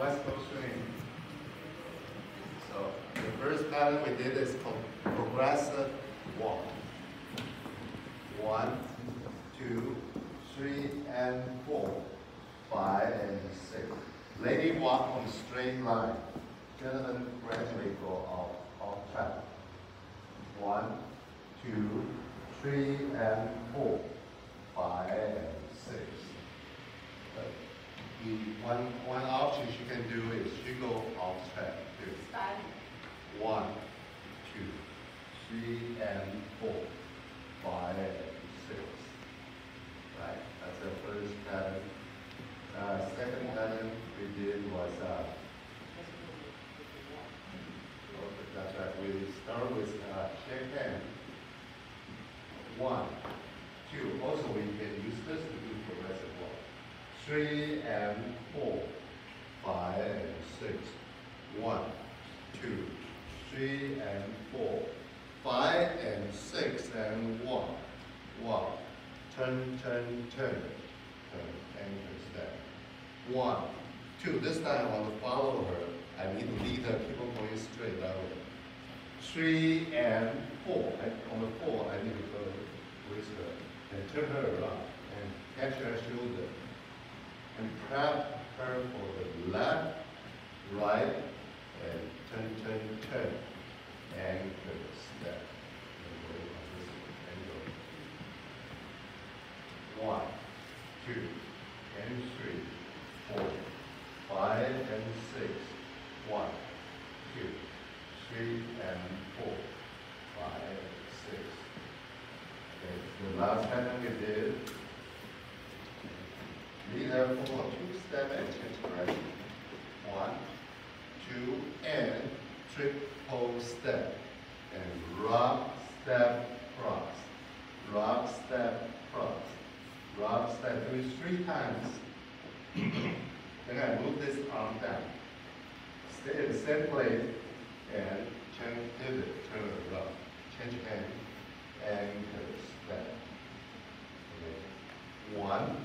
West Coast swing. So the first pattern we did is progressive walk. One, two, three, and four, five, and six. Lady walk on straight line. Gentlemen gradually go off, off track. One, two, three, and four, five, and six. The one, one option she can do is she go track too. One, two, three, and four, five, six. Right, that's the first pattern. Uh, second pattern we did was, uh, that's right, we start with, uh, shake hand. One, two, also we can use this to do progressive walk. Three and four, five and six. One, two, three and four, five and six and one. One, turn, turn, turn, turn, and anchor step. One, two, this time I want to follow her. I need to lead her, keep on going straight that way. Three and four, I- on the four, I need to go with her and turn her around and catch her shoulder and prep her for the left, right, and turn, turn, turn, anchor step. And go on this angle. One, two, and three, four, five, and six. One, two, three, and four, five, and six. Okay, the last pattern we did. Lead her for two step and change direction. One, and triple step. And rock, step, cross. Rock, step, cross. Rock, step, do it three times. then I move this arm down. Stay in the same place and change pivot, turn around. Change hand, anchor, step. Okay. One,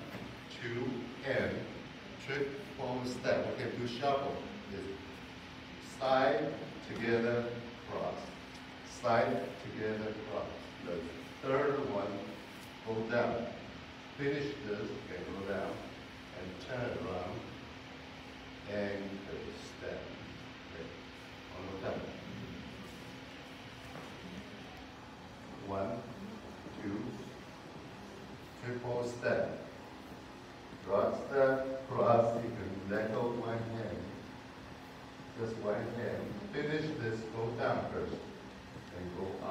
two, and triple step. okay do shuffle. Is side, together, cross. Side, together, cross. The third one, go down. Finish this, and go down, and turn around, and step. Okay, one more time. One, two, triple step. Cross step, cross, you can let go one hand. Just one hand. Finish this, go down first, and go